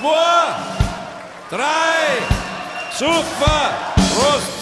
zwei, drei, super, Prost!